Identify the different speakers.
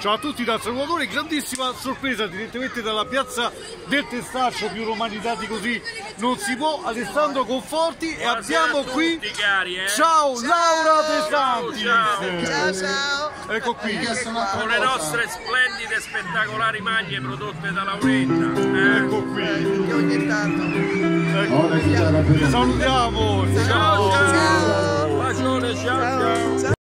Speaker 1: Ciao a tutti da Salvatore, grandissima sorpresa direttamente dalla piazza del Testaccio, più romanità di così non si può, Alessandro Conforti e
Speaker 2: Buonasera
Speaker 1: abbiamo
Speaker 2: tutti,
Speaker 1: qui,
Speaker 2: cari, eh.
Speaker 1: ciao, Laura De
Speaker 2: ciao.
Speaker 3: Ciao ciao!
Speaker 1: ecco qui,
Speaker 2: con le nostre splendide e spettacolari maglie prodotte da Lauretta. eh.
Speaker 1: ecco qui, eh,
Speaker 3: Che ogni tanto.
Speaker 1: ecco.
Speaker 4: Ora chi
Speaker 1: salutiamo,
Speaker 2: Ciao, ciao,
Speaker 3: Ciao.
Speaker 2: Bacione, ciao, ciao.
Speaker 3: Ciao.